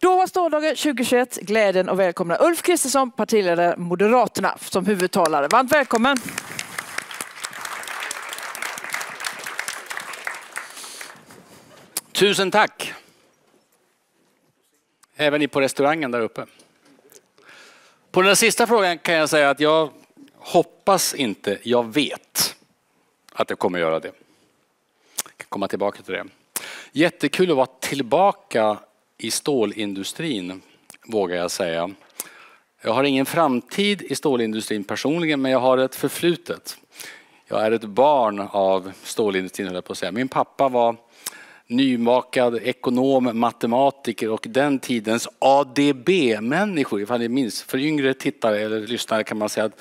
Då har ståldagen 2021 glädjen att välkomna Ulf Kristersson, partiledare Moderaterna, som huvudtalare. Varmt välkommen! Tusen tack! Även ni på restaurangen där uppe. På den sista frågan kan jag säga att jag hoppas inte, jag vet att jag kommer göra det. Jag kan komma tillbaka till det. Jättekul att vara tillbaka i stålindustrin, vågar jag säga. Jag har ingen framtid i stålindustrin personligen, men jag har ett förflutet. Jag är ett barn av stålindustrin, höll jag på att säga. Min pappa var nymakad ekonom, matematiker och den tidens ADB-människor. Ifall ni minns, för yngre tittare eller lyssnare kan man säga att,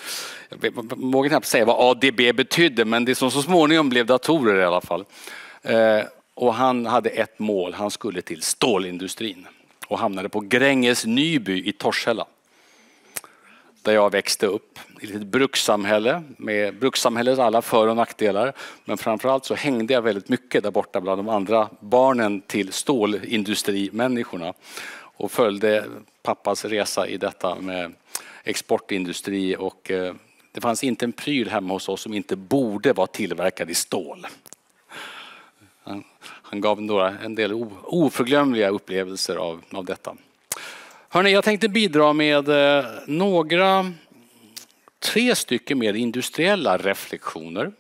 jag vågar knappt säga vad ADB betydde, men det som så småningom blev datorer i alla fall. Eh, och han hade ett mål, han skulle till stålindustrin och hamnade på Gränges Nyby i Torshälla. Där jag växte upp, i ett litet brukssamhälle med brukssamhällets alla för och nackdelar. Men framförallt så hängde jag väldigt mycket där borta bland de andra barnen till stålindustrimänniskorna och följde pappas resa i detta med exportindustri och eh, det fanns inte en pryl hemma hos oss som inte borde vara tillverkad i stål. Han gav några, en del oförglömliga upplevelser av, av detta. Hörrni, jag tänkte bidra med eh, några, tre stycken mer industriella reflektioner.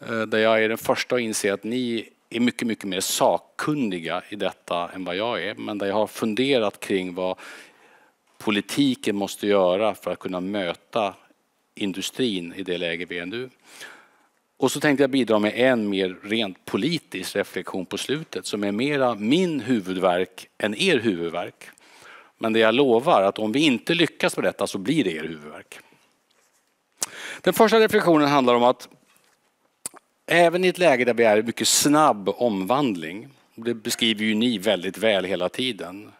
Eh, där jag är den första att inse att ni är mycket, mycket mer sakkunniga i detta än vad jag är. Men där jag har funderat kring vad politiken måste göra för att kunna möta industrin i det läge vi är nu. Och så tänkte jag bidra med en mer rent politisk reflektion på slutet som är mera min huvudverk än er huvudverk. Men det jag lovar att om vi inte lyckas med detta så blir det er huvudverk. Den första reflektionen handlar om att även i ett läge där vi är i mycket snabb omvandling, det beskriver ju ni väldigt väl hela tiden,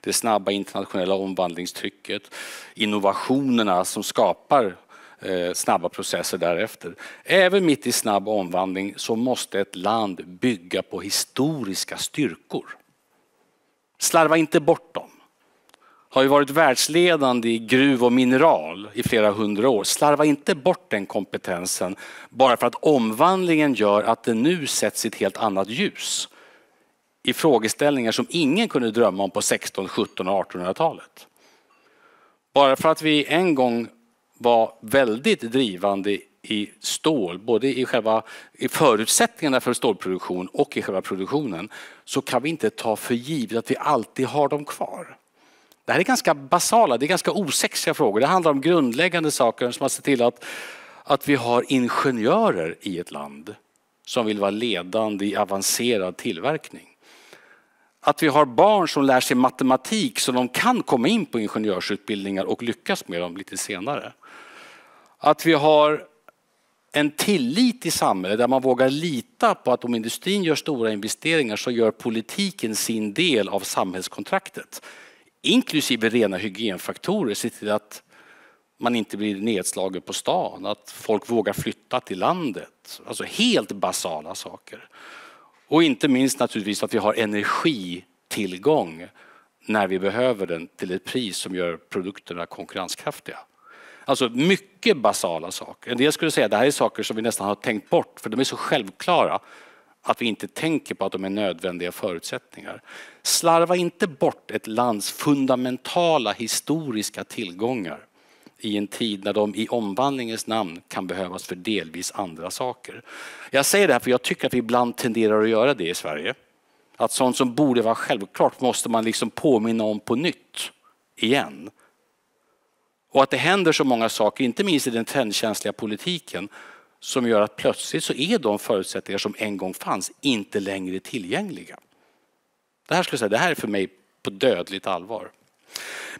det snabba internationella omvandlingstrycket, innovationerna som skapar Eh, snabba processer därefter. Även mitt i snabb omvandling så måste ett land bygga på historiska styrkor. Slarva inte bort dem. Har ju varit världsledande i gruv och mineral i flera hundra år. Slarva inte bort den kompetensen bara för att omvandlingen gör att det nu sätts i ett helt annat ljus i frågeställningar som ingen kunde drömma om på 16, 17 och 1800-talet. Bara för att vi en gång var väldigt drivande i stål, både i, själva, i förutsättningarna för stålproduktion och i själva produktionen, så kan vi inte ta för givet att vi alltid har dem kvar. Det här är ganska basala, det är ganska osexiga frågor. Det handlar om grundläggande saker som att se till att, att vi har ingenjörer i ett land som vill vara ledande i avancerad tillverkning. Att vi har barn som lär sig matematik så de kan komma in på ingenjörsutbildningar och lyckas med dem lite senare. Att vi har en tillit i samhället där man vågar lita på att om industrin gör stora investeringar så gör politiken sin del av samhällskontraktet. Inklusive rena hygienfaktorer, se till att man inte blir nedslagen på stan, att folk vågar flytta till landet. Alltså helt basala saker. Och inte minst naturligtvis att vi har energitillgång när vi behöver den till ett pris som gör produkterna konkurrenskraftiga. Alltså mycket basala saker. En del skulle säga att det här är saker som vi nästan har tänkt bort för de är så självklara att vi inte tänker på att de är nödvändiga förutsättningar. Slarva inte bort ett lands fundamentala historiska tillgångar i en tid när de i omvandlingens namn kan behövas för delvis andra saker. Jag säger det här för jag tycker att vi ibland tenderar att göra det i Sverige. Att sånt som borde vara självklart måste man liksom påminna om på nytt igen. Och att det händer så många saker, inte minst i den trendkänsliga politiken, som gör att plötsligt så är de förutsättningar som en gång fanns inte längre tillgängliga. Det här, skulle jag säga, det här är för mig på dödligt allvar.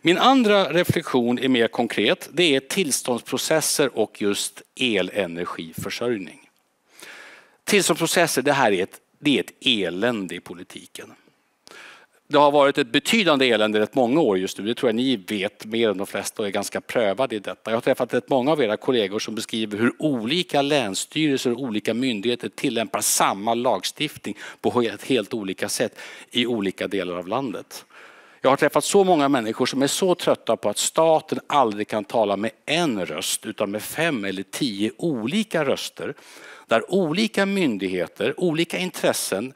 Min andra reflektion är mer konkret. Det är tillståndsprocesser och just elenergiförsörjning. Tillståndsprocesser, det här är ett, det är ett elände i politiken. Det har varit ett betydande elände rätt många år just nu. Det tror jag ni vet mer än de flesta och är ganska prövade i detta. Jag har träffat rätt många av era kollegor som beskriver hur olika länsstyrelser och olika myndigheter tillämpar samma lagstiftning på helt, helt olika sätt i olika delar av landet. Jag har träffat så många människor som är så trötta på att staten aldrig kan tala med en röst utan med fem eller tio olika röster. Där olika myndigheter, olika intressen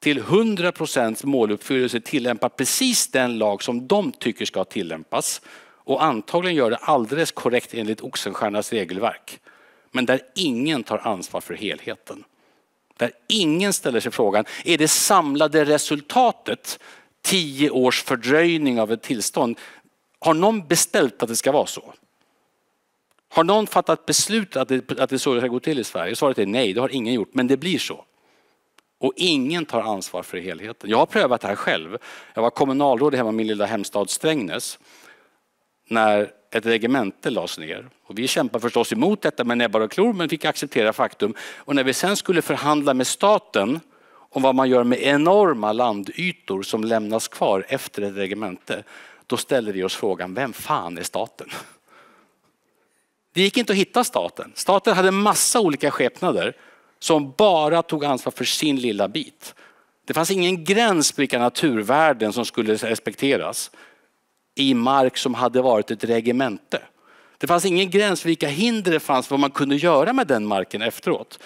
till 100 procents måluppfyllelse tillämpar precis den lag som de tycker ska tillämpas och antagligen gör det alldeles korrekt enligt Oxenstiernas regelverk. Men där ingen tar ansvar för helheten. Där ingen ställer sig frågan, är det samlade resultatet tio års fördröjning av ett tillstånd? Har någon beställt att det ska vara så? Har någon fattat beslut att det, att det så ska gå till i Sverige? Svaret är nej, det har ingen gjort, men det blir så. Och ingen tar ansvar för helheten. Jag har prövat det här själv. Jag var kommunalråd hemma i min lilla hemstad Strängnäs när ett regemente lades ner. Och vi kämpade förstås emot detta med näbbar och klor men fick acceptera faktum. Och när vi sen skulle förhandla med staten om vad man gör med enorma landytor som lämnas kvar efter ett regemente, då ställde vi oss frågan, vem fan är staten? Det gick inte att hitta staten. Staten hade massa olika skepnader som bara tog ansvar för sin lilla bit. Det fanns ingen gräns på vilka naturvärden som skulle respekteras i mark som hade varit ett regemente. Det fanns ingen gräns för vilka hinder det fanns för vad man kunde göra med den marken efteråt.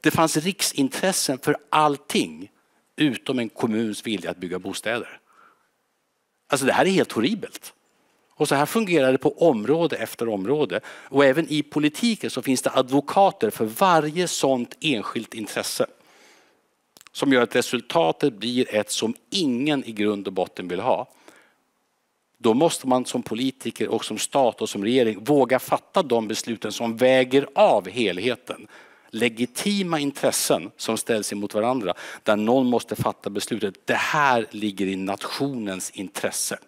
Det fanns riksintressen för allting utom en kommuns vilja att bygga bostäder. Alltså det här är helt horribelt. Och så här fungerar det på område efter område. Och även i politiken så finns det advokater för varje sådant enskilt intresse. Som gör att resultatet blir ett som ingen i grund och botten vill ha. Då måste man som politiker och som stat och som regering våga fatta de besluten som väger av helheten. Legitima intressen som ställs emot varandra där någon måste fatta beslutet. Det här ligger i nationens intresse.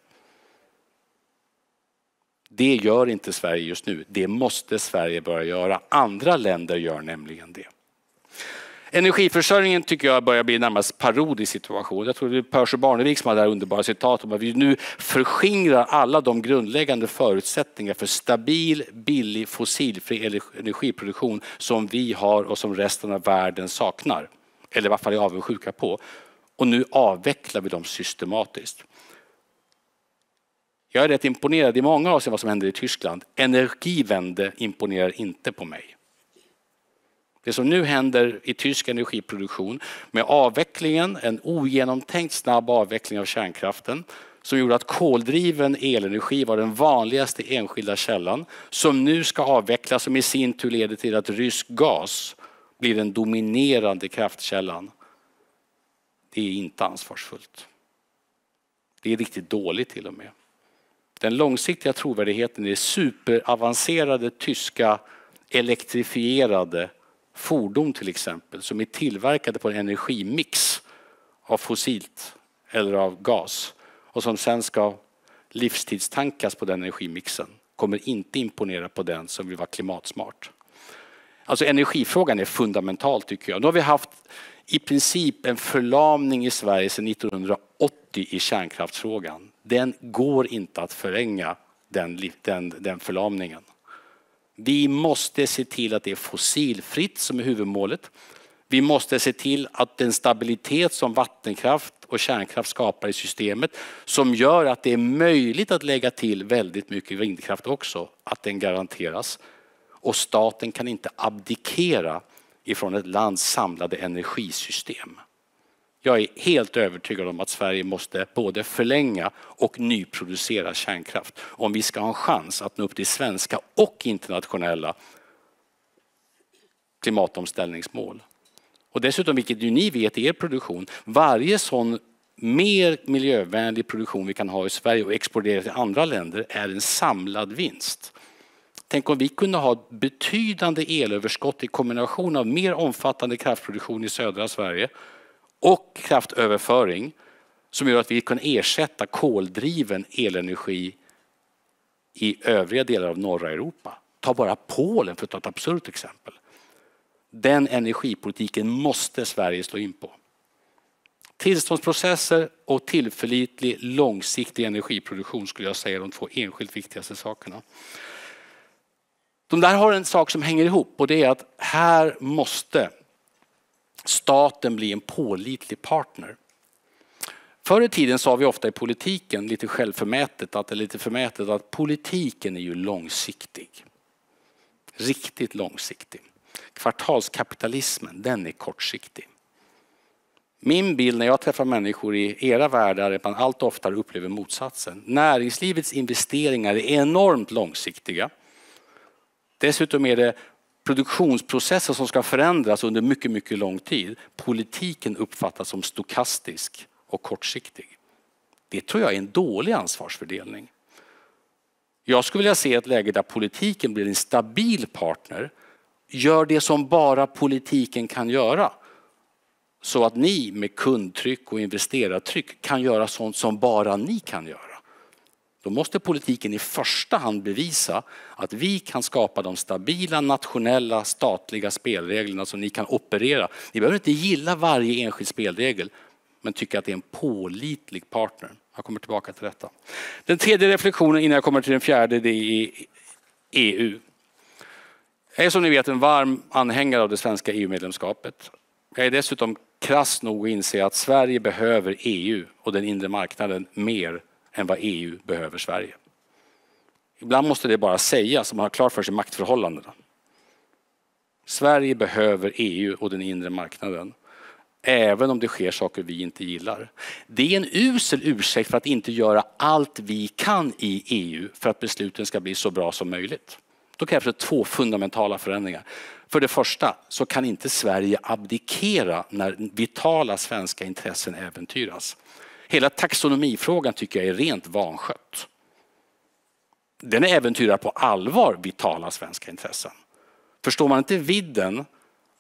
Det gör inte Sverige just nu. Det måste Sverige börja göra. Andra länder gör nämligen det. Energiförsörjningen tycker jag börjar bli en närmast parodisk situation. Jag tror det är Percy Barnevik som har det här underbara citatet om att vi nu förskingrar alla de grundläggande förutsättningar för stabil, billig, fossilfri energiproduktion som vi har och som resten av världen saknar. Eller i varje fall är avundsjuka på. Och nu avvecklar vi dem systematiskt. Jag är rätt imponerad i många avseenden vad som händer i Tyskland. Energivände imponerar inte på mig. Det som nu händer i tysk energiproduktion med avvecklingen, en ogenomtänkt snabb avveckling av kärnkraften som gjorde att koldriven elenergi var den vanligaste enskilda källan som nu ska avvecklas som i sin tur leder till att rysk gas blir den dominerande kraftkällan. Det är inte ansvarsfullt. Det är riktigt dåligt till och med. Den långsiktiga trovärdigheten i superavancerade tyska elektrifierade fordon till exempel som är tillverkade på en energimix av fossilt eller av gas och som sen ska livstidstankas på den energimixen kommer inte imponera på den som vill vara klimatsmart. Alltså energifrågan är fundamental tycker jag. Nu har vi haft i princip en förlamning i Sverige sedan 1980 i kärnkraftsfrågan. Den går inte att förlänga den, den, den förlamningen. Vi måste se till att det är fossilfritt som är huvudmålet. Vi måste se till att den stabilitet som vattenkraft och kärnkraft skapar i systemet som gör att det är möjligt att lägga till väldigt mycket vindkraft också, att den garanteras. Och staten kan inte abdikera ifrån ett lands samlade energisystem. Jag är helt övertygad om att Sverige måste både förlänga och nyproducera kärnkraft om vi ska ha en chans att nå upp till svenska och internationella klimatomställningsmål. Och dessutom, vilket ju ni vet i er produktion, varje sån mer miljövänlig produktion vi kan ha i Sverige och exportera till andra länder är en samlad vinst. Tänk om vi kunde ha betydande elöverskott i kombination av mer omfattande kraftproduktion i södra Sverige och kraftöverföring som gör att vi kan ersätta koldriven elenergi i övriga delar av norra Europa. Ta bara Polen för att ta ett absurt exempel. Den energipolitiken måste Sverige slå in på. Tillståndsprocesser och tillförlitlig långsiktig energiproduktion skulle jag säga är de två enskilt viktigaste sakerna. De där har en sak som hänger ihop och det är att här måste staten bli en pålitlig partner. Förr i tiden sa vi ofta i politiken, lite självförmätet, att, eller lite förmätet, att politiken är ju långsiktig. Riktigt långsiktig. Kvartalskapitalismen, den är kortsiktig. Min bild när jag träffar människor i era världar är att man allt oftare upplever motsatsen. Näringslivets investeringar är enormt långsiktiga. Dessutom är det produktionsprocesser som ska förändras under mycket, mycket lång tid. Politiken uppfattas som stokastisk och kortsiktig. Det tror jag är en dålig ansvarsfördelning. Jag skulle vilja se ett läge där politiken blir en stabil partner, gör det som bara politiken kan göra. Så att ni med kundtryck och investerartryck kan göra sånt som bara ni kan göra. Då måste politiken i första hand bevisa att vi kan skapa de stabila nationella statliga spelreglerna som ni kan operera. Ni behöver inte gilla varje enskild spelregel men tycka att det är en pålitlig partner. Jag kommer tillbaka till detta. Den tredje reflektionen innan jag kommer till den fjärde det är EU. Jag är som ni vet en varm anhängare av det svenska EU-medlemskapet. Jag är dessutom krass nog att inse att Sverige behöver EU och den inre marknaden mer än vad EU behöver Sverige. Ibland måste det bara sägas så man har klart för sig maktförhållandena. Sverige behöver EU och den inre marknaden. Även om det sker saker vi inte gillar. Det är en usel ursäkt för att inte göra allt vi kan i EU för att besluten ska bli så bra som möjligt. Då krävs det två fundamentala förändringar. För det första så kan inte Sverige abdikera när vitala svenska intressen äventyras. Hela taxonomifrågan tycker jag är rent vanskött. Den äventyrar på allvar vitala svenska intressen. Förstår man inte vidden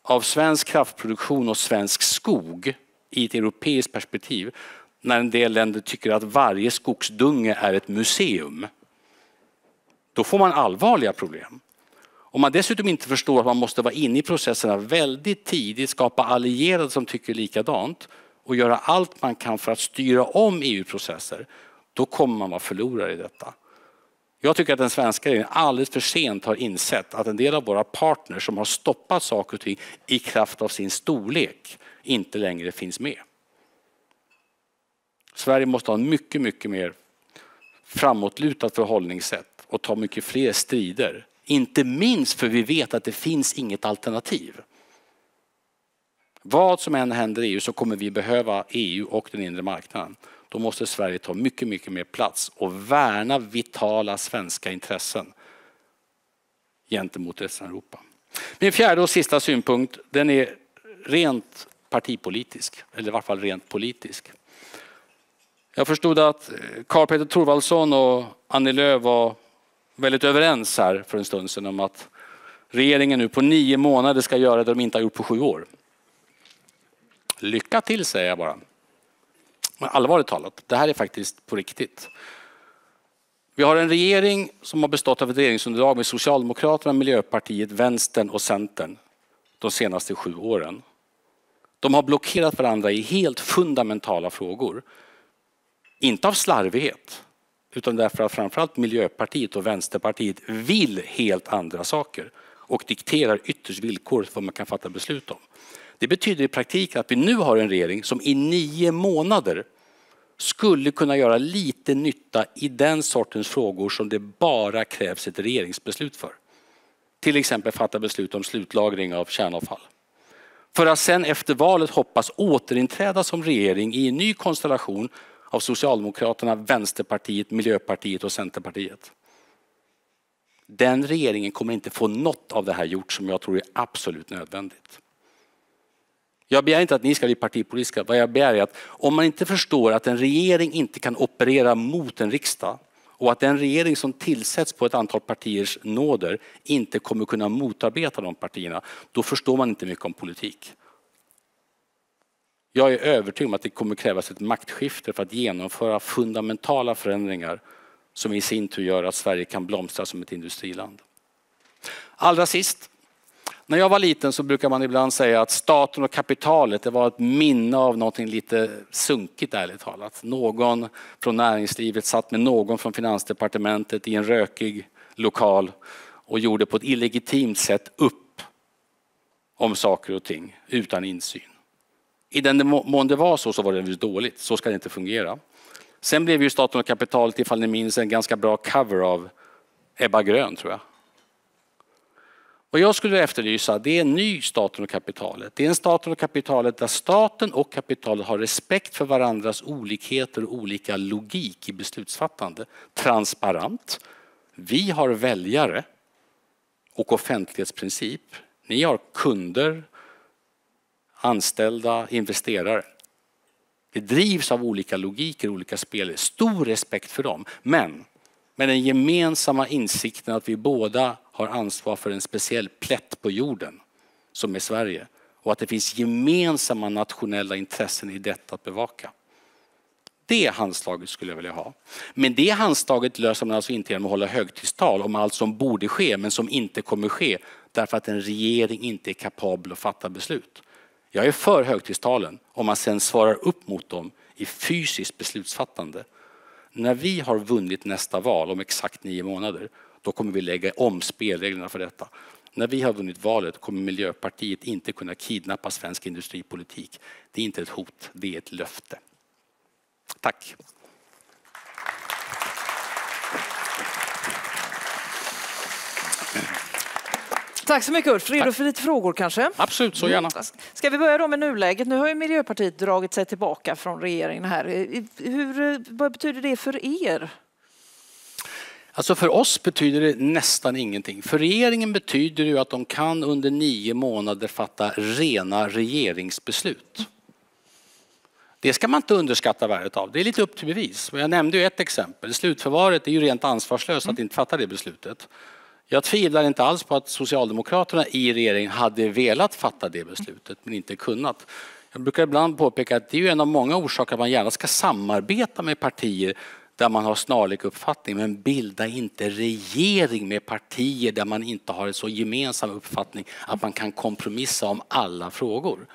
av svensk kraftproduktion och svensk skog i ett europeiskt perspektiv när en del länder tycker att varje skogsdunge är ett museum. Då får man allvarliga problem. Om man dessutom inte förstår att man måste vara inne i processerna väldigt tidigt, skapa allierade som tycker likadant och göra allt man kan för att styra om EU-processer, då kommer man vara förlorare i detta. Jag tycker att den svenska regeringen alldeles för sent har insett att en del av våra partners som har stoppat saker och ting i kraft av sin storlek inte längre finns med. Sverige måste ha en mycket, mycket mer framåtlutat förhållningssätt och ta mycket fler strider. Inte minst för vi vet att det finns inget alternativ. Vad som än händer i EU så kommer vi behöva EU och den inre marknaden. Då måste Sverige ta mycket, mycket mer plats och värna vitala svenska intressen gentemot resten av Europa. Min fjärde och sista synpunkt den är rent partipolitisk, eller i varje fall rent politisk. Jag förstod att eh, Karl Petter Thorwaldsson och Annie Lööf var väldigt överens här för en stund sedan om att regeringen nu på nio månader ska göra det de inte har gjort på sju år. Lycka till säger jag bara. Men allvarligt talat, det här är faktiskt på riktigt. Vi har en regering som har bestått av ett regeringsunderlag med Socialdemokraterna, Miljöpartiet, Vänstern och Centern de senaste sju åren. De har blockerat varandra i helt fundamentala frågor. Inte av slarvighet, utan därför att framförallt Miljöpartiet och Vänsterpartiet vill helt andra saker och dikterar ytterst villkor för vad man kan fatta beslut om. Det betyder i praktiken att vi nu har en regering som i nio månader skulle kunna göra lite nytta i den sortens frågor som det bara krävs ett regeringsbeslut för. Till exempel fatta beslut om slutlagring av kärnavfall. För att sen efter valet hoppas återinträda som regering i en ny konstellation av Socialdemokraterna, Vänsterpartiet, Miljöpartiet och Centerpartiet. Den regeringen kommer inte få något av det här gjort som jag tror är absolut nödvändigt. Jag begär inte att ni ska bli partipolitiska. Vad jag begär är att om man inte förstår att en regering inte kan operera mot en riksdag och att den regering som tillsätts på ett antal partiers nåder inte kommer kunna motarbeta de partierna, då förstår man inte mycket om politik. Jag är övertygad om att det kommer krävas ett maktskifte för att genomföra fundamentala förändringar som i sin tur gör att Sverige kan blomstra som ett industriland. Allra sist, när jag var liten så brukar man ibland säga att staten och kapitalet det var ett minne av någonting lite sunkigt ärligt talat. Någon från näringslivet satt med någon från finansdepartementet i en rökig lokal och gjorde på ett illegitimt sätt upp om saker och ting utan insyn. I den mån det var så, så var det dåligt. Så ska det inte fungera. Sen blev ju staten och kapitalet, ifall ni minns, en ganska bra cover av Ebba Grön, tror jag. Vad jag skulle efterlysa det är en ny staten och kapitalet. Det är en staten och kapitalet där staten och kapitalet har respekt för varandras olikheter och olika logik i beslutsfattande. Transparent. Vi har väljare och offentlighetsprincip. Ni har kunder, anställda, investerare. Det drivs av olika logiker, olika spel. Stor respekt för dem. Men med den gemensamma insikten att vi båda har ansvar för en speciell plätt på jorden som är Sverige och att det finns gemensamma nationella intressen i detta att bevaka. Det handslaget skulle jag vilja ha. Men det handslaget löser man alltså inte genom att hålla högtidstal om allt som borde ske men som inte kommer ske därför att en regering inte är kapabel att fatta beslut. Jag är för högtidstalen om man sen svarar upp mot dem i fysiskt beslutsfattande. När vi har vunnit nästa val om exakt nio månader, då kommer vi lägga om spelreglerna för detta. När vi har vunnit valet kommer Miljöpartiet inte kunna kidnappa svensk industripolitik. Det är inte ett hot, det är ett löfte. Tack. Tack så mycket Ulf. Redo för lite frågor kanske? Absolut, så gärna. Ska vi börja då med nuläget? Nu har ju Miljöpartiet dragit sig tillbaka från regeringen här. Hur, vad betyder det för er? Alltså för oss betyder det nästan ingenting. För regeringen betyder det att de kan under nio månader fatta rena regeringsbeslut. Det ska man inte underskatta värdet av. Det är lite upp till bevis. Jag nämnde ju ett exempel. Slutförvaret är ju rent ansvarslöst att inte fatta det beslutet. Jag tvivlar inte alls på att Socialdemokraterna i regeringen hade velat fatta det beslutet men inte kunnat. Jag brukar ibland påpeka att det är en av många orsaker att man gärna ska samarbeta med partier där man har snarlik uppfattning men bilda inte regering med partier där man inte har en så gemensam uppfattning att man kan kompromissa om alla frågor.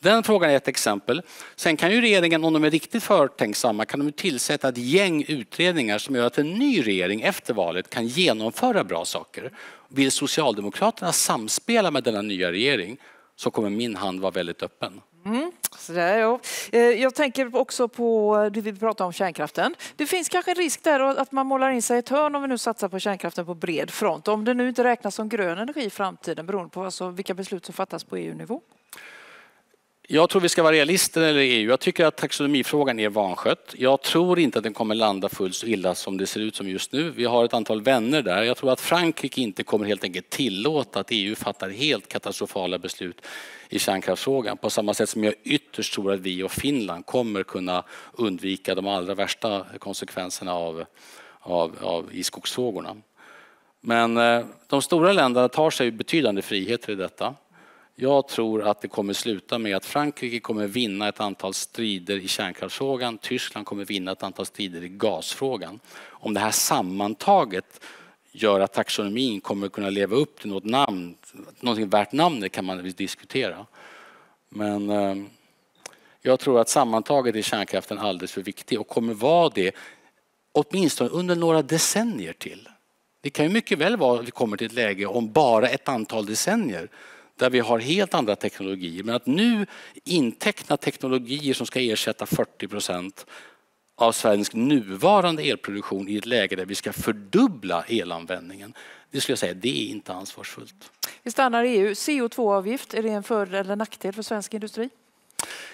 Den frågan är ett exempel. Sen kan ju regeringen, om de är riktigt förtänksamma, kan de tillsätta ett gäng utredningar som gör att en ny regering efter valet kan genomföra bra saker. Vill Socialdemokraterna samspela med denna nya regering så kommer min hand vara väldigt öppen. Mm. Sådär, ja. Eh, jag tänker också på vi pratade om kärnkraften. Det finns kanske en risk där att man målar in sig i ett hörn om vi nu satsar på kärnkraften på bred front. Om det nu inte räknas som grön energi i framtiden beroende på alltså vilka beslut som fattas på EU-nivå. Jag tror vi ska vara realister eller EU. Jag tycker att taxonomifrågan är vanskött. Jag tror inte att den kommer landa fullt så illa som det ser ut som just nu. Vi har ett antal vänner där. Jag tror att Frankrike inte kommer helt enkelt tillåta att EU fattar helt katastrofala beslut i kärnkraftsfrågan. På samma sätt som jag ytterst tror att vi och Finland kommer kunna undvika de allra värsta konsekvenserna av, av, av i skogsfrågorna. Men eh, de stora länderna tar sig betydande friheter i detta. Jag tror att det kommer sluta med att Frankrike kommer vinna ett antal strider i kärnkraftsfrågan. Tyskland kommer vinna ett antal strider i gasfrågan. Om det här sammantaget gör att taxonomin kommer kunna leva upp till något namn, någonting värt namnet kan man diskutera. Men eh, jag tror att sammantaget är kärnkraften alldeles för viktig och kommer vara det åtminstone under några decennier till. Det kan ju mycket väl vara att vi kommer till ett läge om bara ett antal decennier där vi har helt andra teknologier. Men att nu inteckna teknologier som ska ersätta 40 procent av Sveriges nuvarande elproduktion i ett läge där vi ska fördubbla elanvändningen. Det skulle jag säga, det är inte ansvarsfullt. Vi stannar i EU. CO2-avgift, är det en för eller nackdel för svensk industri?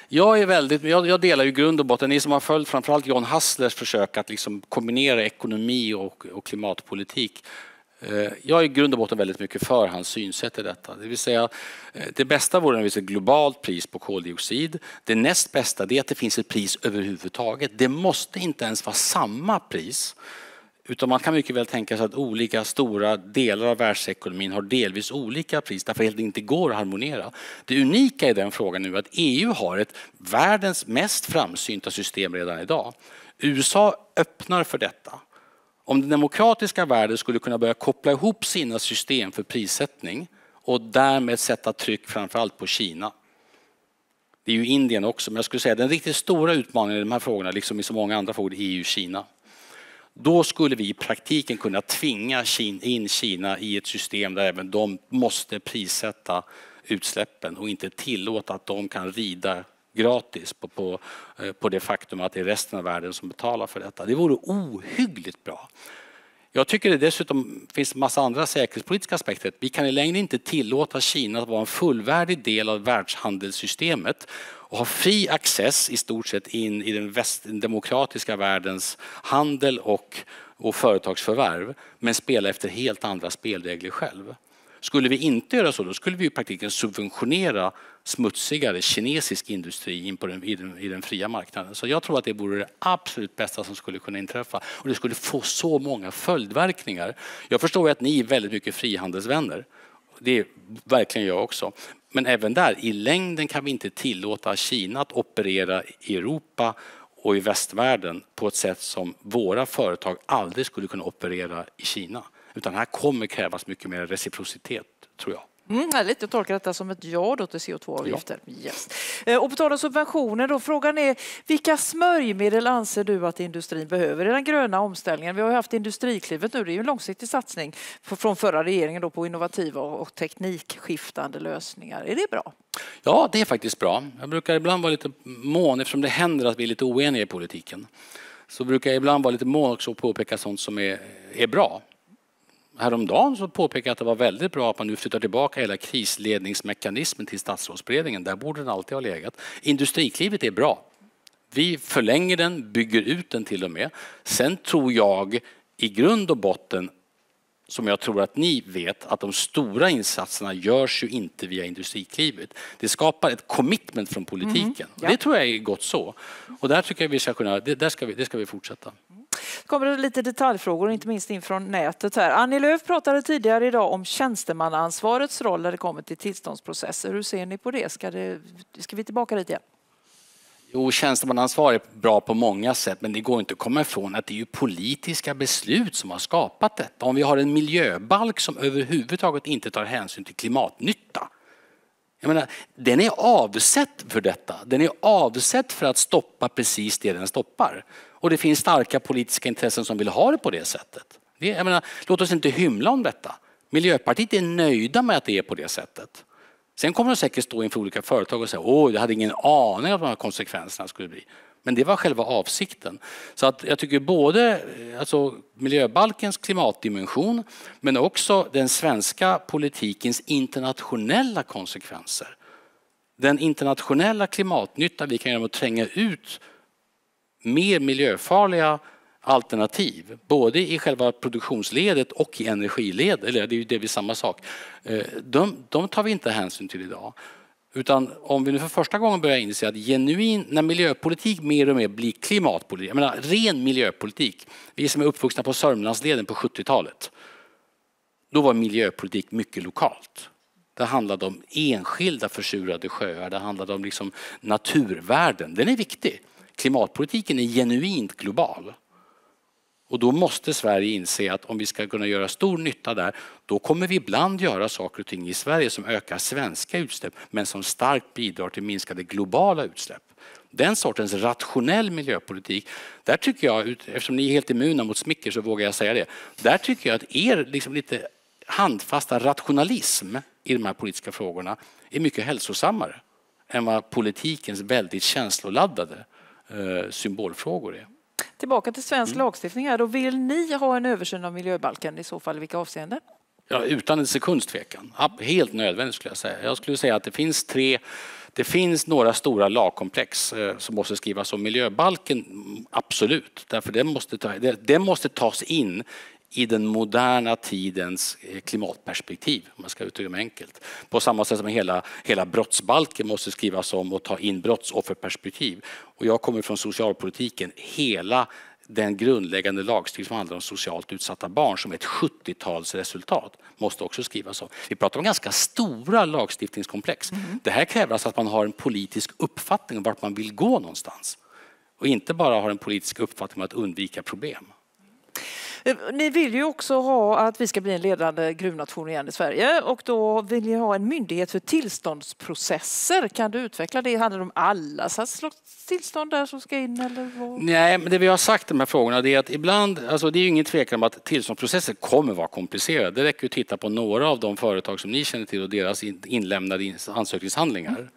Jag, är väldigt, jag, jag delar ju grund och botten, ni som har följt framförallt John Hasslers försök att liksom kombinera ekonomi och, och klimatpolitik Eh, jag är i grund och botten väldigt mycket för hans synsätt i detta. Det vill säga, eh, det bästa vore ett globalt pris på koldioxid. Det näst bästa är att det finns ett pris överhuvudtaget. Det måste inte ens vara samma pris. Utan man kan mycket väl tänka sig att olika stora delar av världsekonomin har delvis olika pris därför att det inte går att harmonera. Det unika i den frågan nu är att EU har ett världens mest framsynta system redan idag. USA öppnar för detta. Om den demokratiska världen skulle kunna börja koppla ihop sina system för prissättning och därmed sätta tryck framförallt på Kina. Det är ju Indien också, men jag skulle säga att den riktigt stora utmaningen i de här frågorna, liksom i så många andra frågor, är ju Kina. Då skulle vi i praktiken kunna tvinga in Kina i ett system där även de måste prissätta utsläppen och inte tillåta att de kan rida gratis på, på, eh, på det faktum att det är resten av världen som betalar för detta. Det vore ohyggligt bra. Jag tycker det dessutom finns massa andra säkerhetspolitiska aspekter. Vi kan i längden inte tillåta Kina att vara en fullvärdig del av världshandelssystemet och ha fri access i stort sett in i den, väst, den demokratiska världens handel och, och företagsförvärv men spela efter helt andra spelregler själv. Skulle vi inte göra så, då skulle vi i praktiken subventionera smutsigare kinesisk industri in på den, i, den, i den fria marknaden. Så jag tror att det vore det absolut bästa som skulle kunna inträffa. Och det skulle få så många följdverkningar. Jag förstår att ni är väldigt mycket frihandelsvänner. Det är verkligen jag också. Men även där, i längden kan vi inte tillåta Kina att operera i Europa och i västvärlden på ett sätt som våra företag aldrig skulle kunna operera i Kina. Utan här kommer krävas mycket mer reciprocitet, tror jag. Mm, härligt, jag tolkar detta som ett ja då till CO2-avgifter. Ja. Yes. Eh, och på tal om subventioner, då, frågan är vilka smörjmedel anser du att industrin behöver i den gröna omställningen? Vi har haft Industriklivet nu, det är en långsiktig satsning från förra regeringen då på innovativa och teknikskiftande lösningar. Är det bra? Ja, det är faktiskt bra. Jag brukar ibland vara lite mån, eftersom det händer att vi är lite oeniga i politiken, så brukar jag ibland vara lite mån också och påpeka sånt som är, är bra häromdagen så påpekade jag att det var väldigt bra att man nu flyttar tillbaka hela krisledningsmekanismen till statsrådsberedningen. Där borde den alltid ha legat. Industriklivet är bra. Vi förlänger den, bygger ut den till och med. Sen tror jag i grund och botten som jag tror att ni vet, att de stora insatserna görs ju inte via Industriklivet. Det skapar ett commitment från politiken. Mm, ja. Det tror jag är gott så. Och där tycker jag vi ska kunna, det, där ska vi, det ska vi fortsätta. Det kommer det lite detaljfrågor, inte minst in från nätet. här. Annie Lööf pratade tidigare idag om tjänstemannaansvarets roll när det kommer till tillståndsprocesser. Hur ser ni på det? Ska, det, ska vi tillbaka dit igen? Jo, tjänstemannaansvar är bra på många sätt, men det går inte att komma ifrån att det är ju politiska beslut som har skapat detta. Om vi har en miljöbalk som överhuvudtaget inte tar hänsyn till klimatnytta. Jag menar, den är avsett för detta. Den är avsett för att stoppa precis det den stoppar. Och det finns starka politiska intressen som vill ha det på det sättet. Det, jag menar, låt oss inte hymla om detta. Miljöpartiet är nöjda med att det är på det sättet. Sen kommer de säkert stå inför olika företag och säga åh, jag hade ingen aning om vad konsekvenserna skulle bli. Men det var själva avsikten. Så att jag tycker både eh, alltså, miljöbalkens klimatdimension men också den svenska politikens internationella konsekvenser. Den internationella klimatnytta vi kan göra med att tränga ut mer miljöfarliga alternativ, både i själva produktionsledet och i energiledet, eller det är ju delvis samma sak. Eh, de, de tar vi inte hänsyn till idag. Utan om vi nu för första gången börjar inse att genuin, när miljöpolitik mer och mer blir klimatpolitik, jag menar ren miljöpolitik, vi som är uppvuxna på Sörmlandsleden på 70-talet, då var miljöpolitik mycket lokalt. Det handlade om enskilda försurade sjöar, det handlade om liksom naturvärden. Den är viktig. Klimatpolitiken är genuint global. Och då måste Sverige inse att om vi ska kunna göra stor nytta där, då kommer vi ibland göra saker och ting i Sverige som ökar svenska utsläpp, men som starkt bidrar till minskade globala utsläpp. Den sortens rationell miljöpolitik, där tycker jag, eftersom ni är helt immuna mot smicker så vågar jag säga det, där tycker jag att er liksom lite handfasta rationalism i de här politiska frågorna är mycket hälsosammare än vad politikens väldigt känsloladdade eh, symbolfrågor är. Tillbaka till svensk mm. lagstiftning här. Då vill ni ha en översyn av miljöbalken i så fall i vilka avseenden? Ja, utan en sekunds tvekan. Helt nödvändigt skulle jag säga. Jag skulle säga att det finns tre det finns några stora lagkomplex eh, som måste skrivas om. Miljöbalken, absolut, därför den måste, ta, den måste tas in i den moderna tidens eh, klimatperspektiv, om man ska uttrycka det enkelt. På samma sätt som hela, hela brottsbalken måste skrivas om och ta in brottsofferperspektiv. Och jag kommer från socialpolitiken. Hela den grundläggande lagstiftning som handlar om socialt utsatta barn som ett 70-talsresultat måste också skrivas om. Vi pratar om ganska stora lagstiftningskomplex. Mm. Det här kräver alltså att man har en politisk uppfattning om vart man vill gå någonstans och inte bara har en politisk uppfattning om att undvika problem. Eh, ni vill ju också ha att vi ska bli en ledande gruvnation igen i Sverige och då vill ni ha en myndighet för tillståndsprocesser. Kan du utveckla det? Handlar det om alla slags tillstånd där som ska in? Eller vad? Nej, men det vi har sagt i de här frågorna är att ibland, alltså det är ju ingen tvekan om att tillståndsprocesser kommer vara komplicerade. Det räcker att titta på några av de företag som ni känner till och deras inlämnade ansökningshandlingar.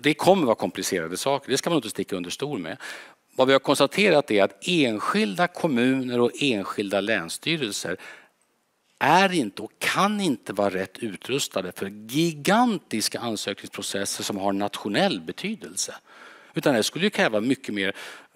Det kommer vara komplicerade saker, det ska man inte sticka under stol med. Vad vi har konstaterat är att enskilda kommuner och enskilda länsstyrelser är inte och kan inte vara rätt utrustade för gigantiska ansökningsprocesser som har nationell betydelse. Utan det skulle kräva mycket mer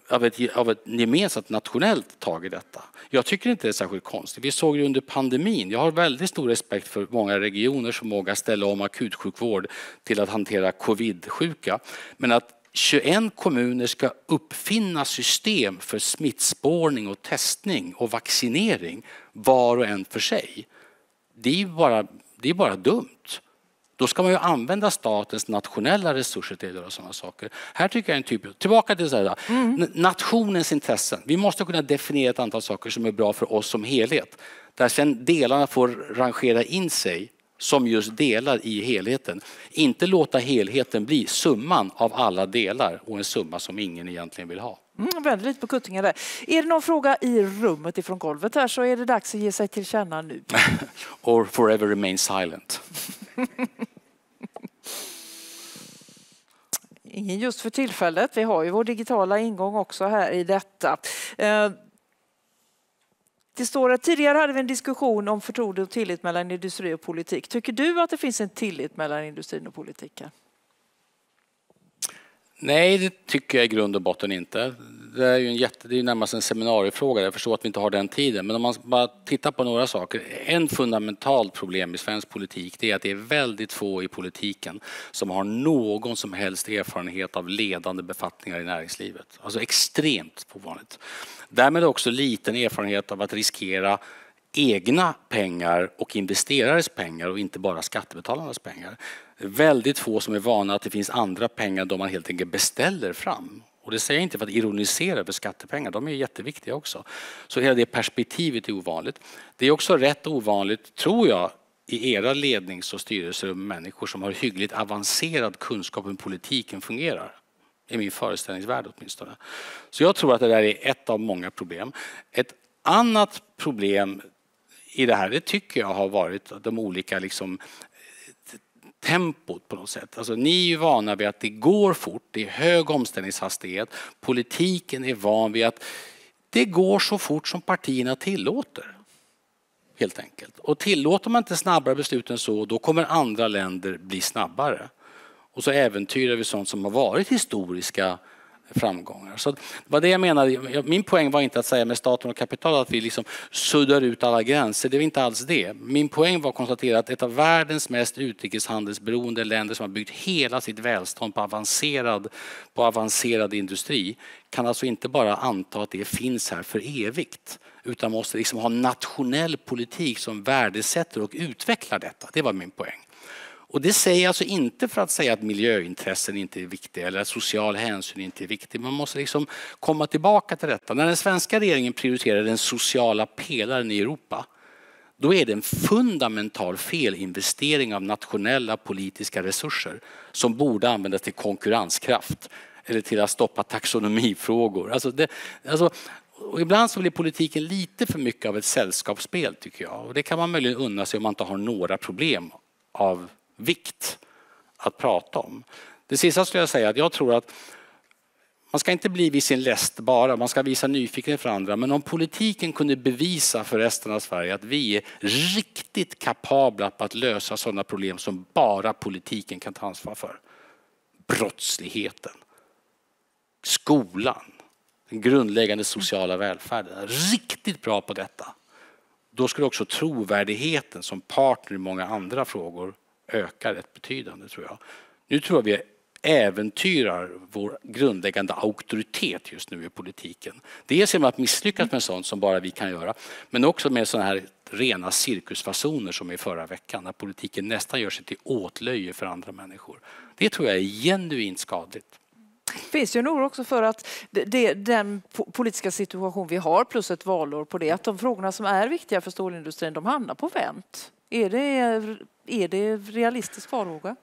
av ett, av ett gemensamt nationellt tag i detta. Jag tycker inte det är särskilt konstigt. Vi såg det under pandemin. Jag har väldigt stor respekt för många regioner som vågar ställa om akutsjukvård till att hantera covid-sjuka. Men att 21 kommuner ska uppfinna system för smittspårning och testning och vaccinering var och en för sig. Det är bara, det är bara dumt. Då ska man ju använda statens nationella resurser till att göra sådana saker. Här tycker jag en typ, tillbaka till så här, mm. nationens intressen. Vi måste kunna definiera ett antal saker som är bra för oss som helhet. Där sen delarna får rangera in sig som just delar i helheten. Inte låta helheten bli summan av alla delar och en summa som ingen egentligen vill ha. Mm, vänder lite på kuttingen där. Är det någon fråga i rummet ifrån golvet här så är det dags att ge sig till känna nu. Or forever remain silent. Ingen just för tillfället. Vi har ju vår digitala ingång också här i detta. Det står att tidigare hade vi en diskussion om förtroende och tillit mellan industri och politik. Tycker du att det finns en tillit mellan industrin och politiken? Nej, det tycker jag i grund och botten inte. Det är ju en jätte, det är närmast en seminariefråga. Jag förstår att vi inte har den tiden. Men om man bara tittar på några saker. En fundamentalt problem i svensk politik det är att det är väldigt få i politiken som har någon som helst erfarenhet av ledande befattningar i näringslivet. Alltså extremt ovanligt. Därmed också liten erfarenhet av att riskera egna pengar och investerares pengar och inte bara skattebetalarnas pengar. Väldigt få som är vana att det finns andra pengar de man helt enkelt beställer fram. Och det säger jag inte för att ironisera över skattepengar, de är jätteviktiga också. Så hela det perspektivet är ovanligt. Det är också rätt ovanligt, tror jag, i era lednings och styrelserum människor som har hyggligt avancerad kunskap om hur politiken fungerar. I min föreställningsvärld åtminstone. Så jag tror att det där är ett av många problem. Ett annat problem i det här, det tycker jag har varit de olika liksom, tempot på något sätt. Alltså, ni är ju vana vid att det går fort, det är hög omställningshastighet. Politiken är van vid att det går så fort som partierna tillåter. Helt enkelt. Och tillåter man inte snabbare beslut än så, då kommer andra länder bli snabbare. Och så äventyrar vi sånt som har varit historiska framgångar. Så det var det jag menade. Min poäng var inte att säga med staten och kapital att vi liksom suddar ut alla gränser. Det var inte alls det. Min poäng var att konstatera att ett av världens mest utrikeshandelsberoende länder som har byggt hela sitt välstånd på avancerad, på avancerad industri kan alltså inte bara anta att det finns här för evigt utan måste liksom ha nationell politik som värdesätter och utvecklar detta. Det var min poäng. Och det säger jag alltså inte för att säga att miljöintressen inte är viktiga eller att social hänsyn inte är viktig. Man måste liksom komma tillbaka till detta. När den svenska regeringen prioriterar den sociala pelaren i Europa då är det en fundamental felinvestering av nationella politiska resurser som borde användas till konkurrenskraft eller till att stoppa taxonomifrågor. Alltså det, alltså, och ibland så blir politiken lite för mycket av ett sällskapsspel tycker jag. Och det kan man möjligen unna sig om man inte har några problem av vikt att prata om. Det sista skulle jag säga att jag tror att man ska inte bli vid sin läst bara, man ska visa nyfikenhet för andra. Men om politiken kunde bevisa för resten av Sverige att vi är riktigt kapabla på att lösa sådana problem som bara politiken kan ta ansvar för. Brottsligheten, skolan, den grundläggande sociala välfärden. Riktigt bra på detta. Då skulle också trovärdigheten som partner i många andra frågor ökar rätt betydande tror jag. Nu tror jag vi äventyrar vår grundläggande auktoritet just nu i politiken. Dels genom att misslyckas med sånt som bara vi kan göra, men också med sådana här rena cirkusfasoner som i förra veckan, när politiken nästan gör sig till åtlöje för andra människor. Det tror jag är genuint skadligt. Det finns ju en oro också för att det, den politiska situation vi har plus ett valår på det, att de frågorna som är viktiga för stålindustrin, de hamnar på vänt. Är det, är det en realistisk farhåga?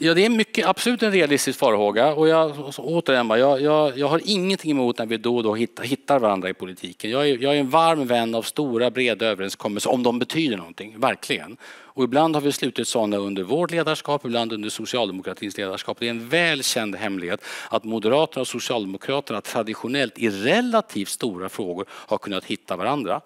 Ja, det är mycket, absolut en realistisk farhåga. Och jag, återigen, jag, jag, jag har ingenting emot när vi då och då hittar, hittar varandra i politiken. Jag är, jag är en varm vän av stora breda överenskommelser om de betyder någonting, verkligen. Och ibland har vi slutit sådana under vårt ledarskap, ibland under socialdemokratins ledarskap. Det är en väl känd hemlighet att Moderaterna och Socialdemokraterna traditionellt i relativt stora frågor har kunnat hitta varandra.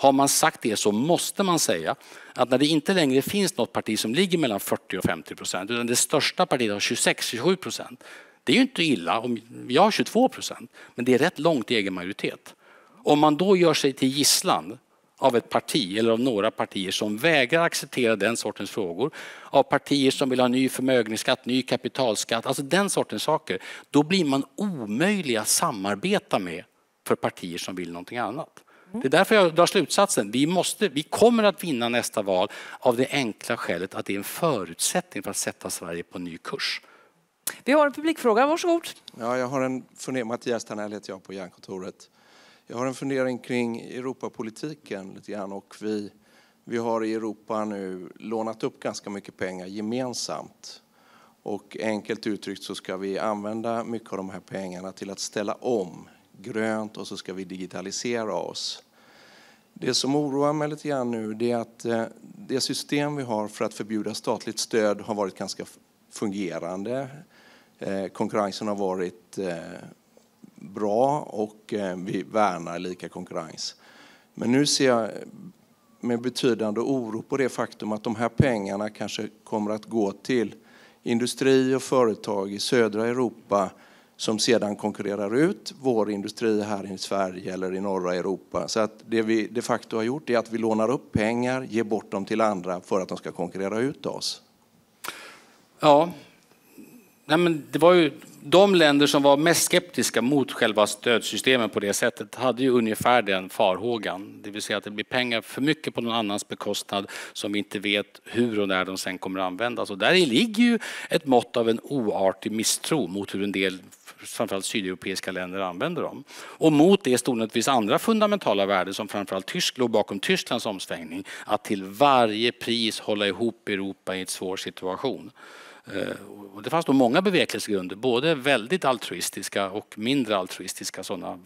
Har man sagt det så måste man säga att när det inte längre finns något parti som ligger mellan 40 och 50 procent utan det största partiet har 26-27 procent. Det är ju inte illa om jag har 22 procent men det är rätt långt i egen majoritet. Om man då gör sig till gisslan av ett parti eller av några partier som vägrar acceptera den sortens frågor, av partier som vill ha ny förmögenhetsskatt, ny kapitalskatt, alltså den sortens saker, då blir man omöjlig att samarbeta med för partier som vill någonting annat. Det är därför jag drar slutsatsen. Vi, måste, vi kommer att vinna nästa val av det enkla skälet att det är en förutsättning för att sätta Sverige på en ny kurs. Vi har en publikfråga, varsågod. Ja, jag har en fundering. Mattias Tanell heter jag på Järnkontoret. Jag har en fundering kring Europapolitiken lite grann och vi, vi har i Europa nu lånat upp ganska mycket pengar gemensamt. Och enkelt uttryckt så ska vi använda mycket av de här pengarna till att ställa om grönt och så ska vi digitalisera oss. Det som oroar mig lite grann nu är att eh, det system vi har för att förbjuda statligt stöd har varit ganska fungerande. Eh, konkurrensen har varit eh, bra och vi värnar lika konkurrens. Men nu ser jag med betydande oro på det faktum att de här pengarna kanske kommer att gå till industri och företag i södra Europa som sedan konkurrerar ut vår industri här i Sverige eller i norra Europa. Så att det vi de facto har gjort är att vi lånar upp pengar, ger bort dem till andra för att de ska konkurrera ut oss. Ja, Nej, men det var ju de länder som var mest skeptiska mot själva stödsystemen på det sättet hade ju ungefär den farhågan. Det vill säga att det blir pengar för mycket på någon annans bekostnad som vi inte vet hur och när de sen kommer att användas. Och där ligger ju ett mått av en oartig misstro mot hur en del framförallt sydeuropeiska länder använder dem. Och mot det stod naturligtvis andra fundamentala värden som framförallt Tysk låg bakom Tysklands omsvängning. Att till varje pris hålla ihop Europa i en svår situation. Eh, och det fanns då många bevekelsegrunder, både väldigt altruistiska och mindre altruistiska sådana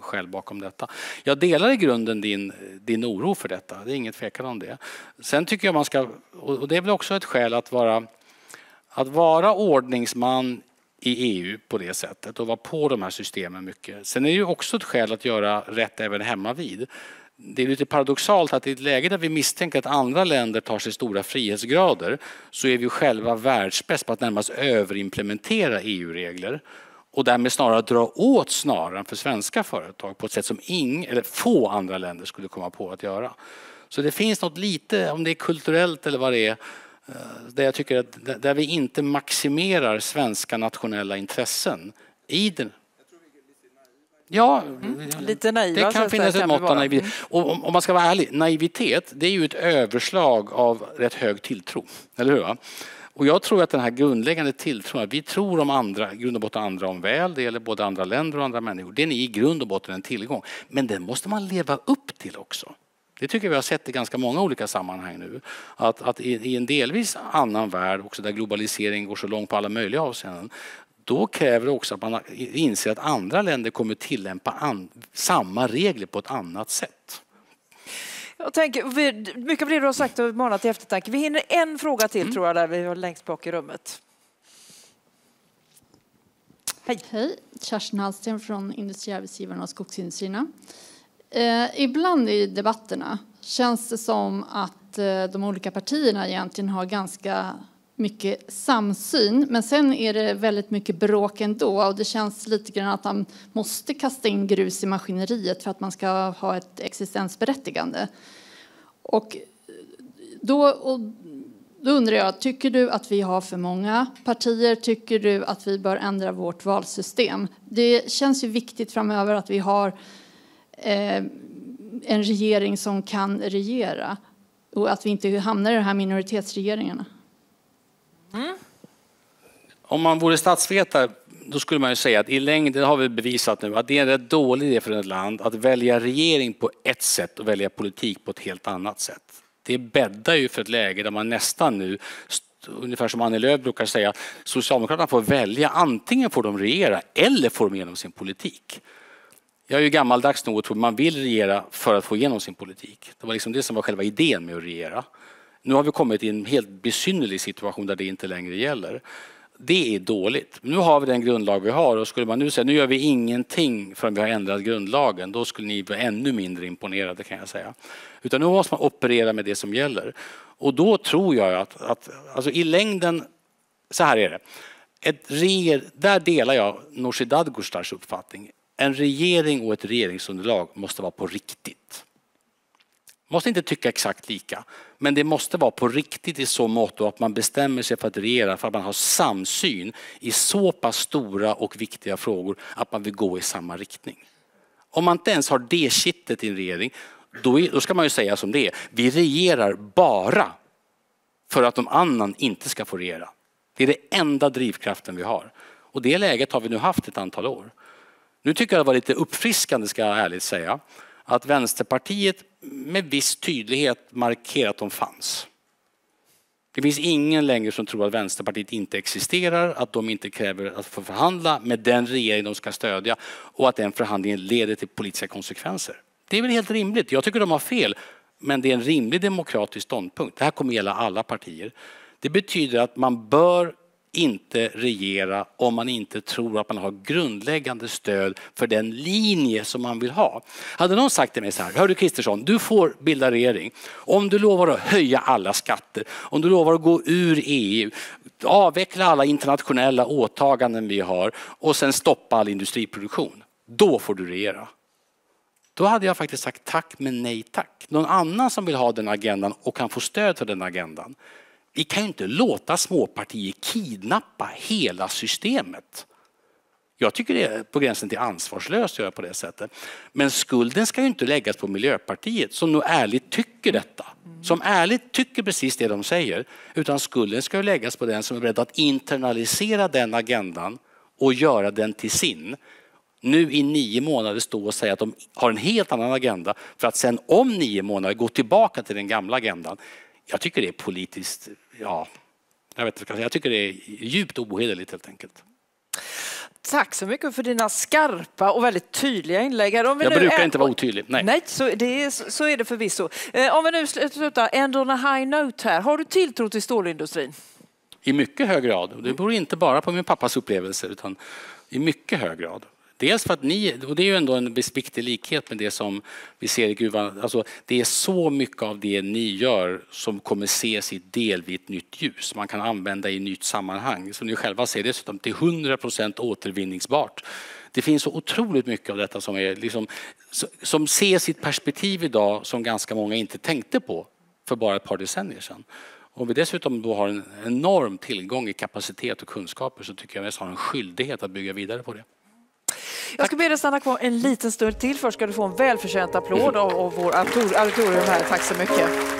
skäl bakom detta. Jag delar i grunden din, din oro för detta, det är inget tvekan om det. Sen tycker jag man ska, och det är väl också ett skäl att vara, att vara ordningsman i EU på det sättet och vara på de här systemen mycket. Sen är det ju också ett skäl att göra rätt även hemma vid det är lite paradoxalt att i ett läge där vi misstänker att andra länder tar sig stora frihetsgrader så är vi själva världsbäst på att närmast överimplementera EU-regler och därmed snarare dra åt snaran för svenska företag på ett sätt som ing, eller få andra länder skulle komma på att göra. Så det finns något lite, om det är kulturellt eller vad det är, där jag tycker att där vi inte maximerar svenska nationella intressen i den Ja, mm. lite naiva. Det kan finnas ett mått av naivitet. Och om, om, man ska vara ärlig, naivitet det är ju ett överslag av rätt hög tilltro. Eller hur? Och jag tror att den här grundläggande tilltron, att vi tror om andra, grund och botten andra om väl, det gäller både andra länder och andra människor, den är i grund och botten en tillgång. Men den måste man leva upp till också. Det tycker vi har sett i ganska många olika sammanhang nu. Att, att i, i, en delvis annan värld, också där globalisering går så långt på alla möjliga avseenden, då kräver det också att man inser att andra länder kommer tillämpa samma regler på ett annat sätt. Jag tänker, mycket av det du har sagt har manat till eftertanke. Vi hinner en fråga till mm. tror jag, där vi har längst bak i rummet. Hej. Hej, Kerstin Hallsten från Industriarbetsgivarna och Skogsindustrierna. Eh, ibland i debatterna känns det som att eh, de olika partierna egentligen har ganska mycket samsyn. Men sen är det väldigt mycket bråk ändå och det känns lite grann att man måste kasta in grus i maskineriet för att man ska ha ett existensberättigande. Och då, och då undrar jag, tycker du att vi har för många partier? Tycker du att vi bör ändra vårt valsystem? Det känns ju viktigt framöver att vi har eh, Eh, en regering som kan regera och att vi inte hamnar i de här minoritetsregeringarna. Mm. Om man vore statsvetare då skulle man ju säga att i längden har vi bevisat nu att det är en rätt dålig idé för ett land att välja regering på ett sätt och välja politik på ett helt annat sätt. det bäddar ju för ett läge där man nästan nu ungefär som Annie Lööf brukar säga, Socialdemokraterna får välja. Antingen får de regera eller får de igenom sin politik. Jag är ju gammaldags nog och tror man vill regera för att få igenom sin politik. Det var liksom det som var själva idén med att regera. Nu har vi kommit i en helt besynnerlig situation där det inte längre gäller. Det är dåligt. Nu har vi den grundlag vi har och skulle man nu säga nu gör vi ingenting förrän vi har ändrat grundlagen, då skulle ni bli ännu mindre imponerade kan jag säga. Utan nu måste man operera med det som gäller. Och då tror jag att, att alltså i längden, så här är det. Ett reger, där delar jag Nooshi Dadgostars uppfattning. En regering och ett regeringsunderlag måste vara på riktigt. Måste inte tycka exakt lika, men det måste vara på riktigt i så mått att man bestämmer sig för att regera för att man har samsyn i så pass stora och viktiga frågor att man vill gå i samma riktning. Om man inte ens har det kittet i en regering, då, är, då ska man ju säga som det är. Vi regerar bara för att de annan inte ska få regera. Det är den enda drivkraften vi har. Och det läget har vi nu haft ett antal år. Nu tycker jag det var lite uppfriskande, ska jag ärligt säga, att Vänsterpartiet med viss tydlighet markerat att de fanns. Det finns ingen längre som tror att Vänsterpartiet inte existerar, att de inte kräver att få förhandla med den regering de ska stödja och att den förhandlingen leder till politiska konsekvenser. Det är väl helt rimligt. Jag tycker de har fel, men det är en rimlig demokratisk ståndpunkt. Det här kommer gälla alla partier. Det betyder att man bör inte regera om man inte tror att man har grundläggande stöd för den linje som man vill ha. Hade någon sagt till mig så här, hör du Kristersson, du får bilda regering om du lovar att höja alla skatter, om du lovar att gå ur EU, avveckla alla internationella åtaganden vi har och sen stoppa all industriproduktion. Då får du regera. Då hade jag faktiskt sagt tack men nej tack. Någon annan som vill ha den agendan och kan få stöd för den agendan vi kan ju inte låta småpartier kidnappa hela systemet. Jag tycker det är på gränsen till ansvarslöst att göra på det sättet. Men skulden ska ju inte läggas på Miljöpartiet som nog ärligt tycker detta. Som ärligt tycker precis det de säger. Utan skulden ska ju läggas på den som är beredd att internalisera den agendan och göra den till sin. Nu i nio månader stå och säga att de har en helt annan agenda för att sen om nio månader gå tillbaka till den gamla agendan. Jag tycker det är politiskt, ja, jag vet inte, jag tycker det är djupt ohederligt helt enkelt. Tack så mycket för dina skarpa och väldigt tydliga inlägg. Om vi jag brukar är... inte vara otydlig. Nej, Nej så, det är, så är det förvisso. Eh, om vi nu slutar, ändå on a high note här. Har du tilltro till stålindustrin? I mycket hög grad. Det beror inte bara på min pappas upplevelser utan i mycket hög grad. Dels för att ni, och det är ju ändå en viktig likhet med det som vi ser i gruvan, alltså det är så mycket av det ni gör som kommer ses i ett vid nytt ljus. Man kan använda i ett nytt sammanhang. Som ni själva ser dessutom till 100 procent återvinningsbart. Det finns så otroligt mycket av detta som, är liksom, som ser sitt perspektiv idag som ganska många inte tänkte på för bara ett par decennier sedan. Om vi dessutom då har en enorm tillgång i kapacitet och kunskaper så tycker jag att vi har en skyldighet att bygga vidare på det. Jag ska be dig stanna kvar en liten stund till. Först ska du få en välförtjänt applåd av, av vår auditorium här. Tack så mycket.